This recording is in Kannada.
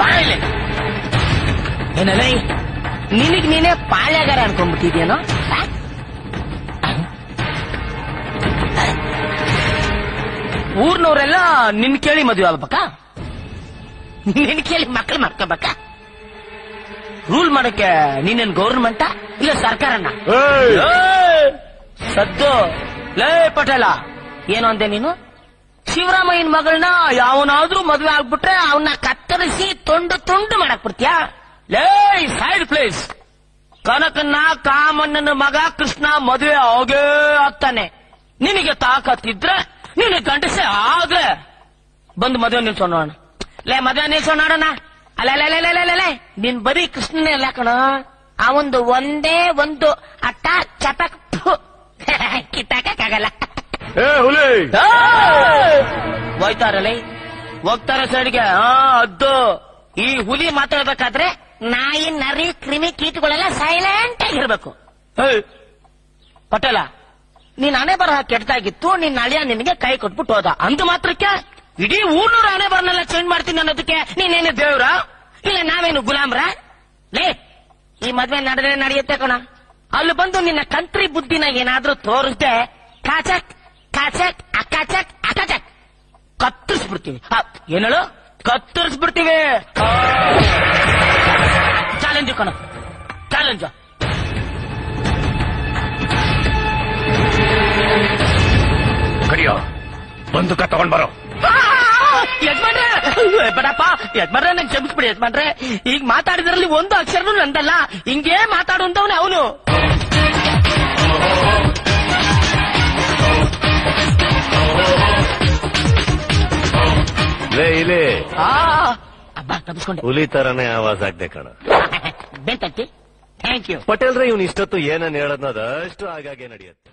ಬಾಯಿಲೆ ಏನಲ್ಲ ನಿನಗ್ ನೀನೇ ಪಾಳ್ಯಾಗಾರ ಅನ್ಕೊಂಡ್ಬಿಟ್ಟಿದ್ಯೇನೋ? ಊರ್ನವ್ರೆಲ್ಲ ನಿನ್ ಕೇಳಿ ಮದ್ವೆ ಆಗ್ಬೇಕಾ? ನಿನ್ ಕೇಳಿ ಮಕ್ಕಳು ಮಾಡ್ಕೋಬೇಕ ರೂಲ್ ಮಾಡಕ್ಕೆ ನೀನೇನ್ ಗೌರ್ಮೆಂಟ ಇಲ್ಲ ಸರ್ಕಾರನ! ಸದ್ದು. ಲೇ ಪಟೇಲ ಏನು ಅಂದೆ ನೀನು? ಶಿವರಾಮಯ್ಯನ ಮಗಳನ್ನ ಯಾವನಾದ್ರೂ ಮದ್ವೆ ಆಗ್ಬಿಟ್ರೆ ಅವನ್ನ ಕತ್ತರಿಸಿ ತುಂಡು ತುಂಡು ಮಾಡಕ್ ಬಿಡ್ತೀಯಾ? ಲೇ ಸೈಡ್ ಪ್ಲೇಸ್ ಕನಕನ್ನ, ಕಾಮಣ್ಣನ ಮಗ ಕೃಷ್ಣ ಮದುವೆ ಆಗೇ ಆಗ್ತಾನೆ. ನಿನಗೆ ತಾಕತ್ತಿದ್ರೆ ನಿನಗೆ ಗಂಡಸೆ ಆಗ ಬಂದು ಮದುವೆ ನಿಲ್ಸೋಣ ಲೇ, ಮದುವೆ ನಿಲ್ಸೋಣ ಲೇ ನಿನ್ ಬರೀ ಕೃಷ್ಣನೇ ಅಲ್ಲ ಕಣ. ಒಂದು ಒಂದೇ ಒಂದು ಅಟ್ಟ ಚಟಕ್ ಏ ಹುಲಿ! ಹೋಯ್ತಾರಲ್ಲ? ಹೋಗ್ತಾರ ಸೈಡ್ಗೆ? ಹಾ ಅದ್ದು. ಈ ಹುಲಿ ಮಾತಾಡ್ಬೇಕಾದ್ರೆ ನಾಯಿ ನರಿ ಕ್ರಿಮಿ ಕೀಟಗಳೆಲ್ಲ ಸೈಲೆಂಟ್ ಆಗಿರ್ಬೇಕು ಪಟೇಲ ನೀನ್ ಹಣೆ ಬರಹ ಕೆಟ್ಟದಾಗಿತ್ತು ನಿನ್ ಅಳಿಯ ನಿನ್ಗೆ ಕೈ ಕೊಟ್ಬಿಟ್ಟು ಹೋದ. ಅಂದು ಮಾತ್ರಕ್ಕೆ ಇಡೀ ಊರ್ನೂರ ಹಣೆ ಬರನೆಲ್ಲ ಚೇಂಜ್ ಮಾಡ್ತೀನಿ ಅನ್ನೋದಕ್ಕೆ ನೀನೇನು ದೇವ್ರ? ಇಲ್ಲ ನಾವೇನು ಗುಲಾಮ್ರ? ಲೇ ಈ ಮದ್ವೆ ನಡೆದ್ರೆ ನಡೆಯುತ್ತೆ ಕಣ. ಅಲ್ಲಿ ಬಂದು ನಿನ್ನ ಕಂತ್ರಿ ಬುದ್ಧಿನ ಏನಾದ್ರೂ ತೋರಿಸ್ದೆ ಕಾಚಕ್ ಕಾಚಕ್ ಅಕಾಚಕ್ ಅಕಾಚಕ್ ಕತ್ತರಿಸ್ಬಿಡ್ತೀವಿ. ಏನೇಳು? ಕತ್ತರಿಸ್ಬಿಡ್ತೀವಿ. ಚಾಲೆಂಜ್ ಕಣ. ಚಾಲೆಂಜ್ ಕಡಿಯೋ. ಬಂದುಕ ತಗೊಂಡ್ ಬರೋ. ಯಜಮಾನ್ರೆ. ಬೇಡಪ್ಪ. ಯಜಮಾನ್ರೆ ನಂಗೆ ಕ್ಷಮಿಸ್ಬಿಡಿ ಯಜಮಾನ್ರೆ. ಈಗ ಮಾತಾಡಿದ್ರಲ್ಲಿ ಒಂದು ಅಕ್ಷರನು ನಂದಲ್ಲ. ಹಿಂಗೇ ಮಾತಾಡುವಂತವನೇ ಅವನು. ಲೇ ಇಲ್ಲಿ. ಅಬ್ಬ ತಪ್ಪಿಸ್ಕೊಂಡೆ ಹುಲಿ ತರನೇ ಆವಾಜ್ ಆಗ್ದೆ ಕಣ. ಬೆಂತಟ್ಟಿ ಥ್ಯಾಂಕ್ ಯು ಪಟೇಲ್ರೆ ಇವ್ನು ಇಷ್ಟೊತ್ತು ಏನನ್ ಹೇಳದ್ನದ ಅದಷ್ಟು ಆಗಾಗೆ ನಡೆಯುತ್ತೆ.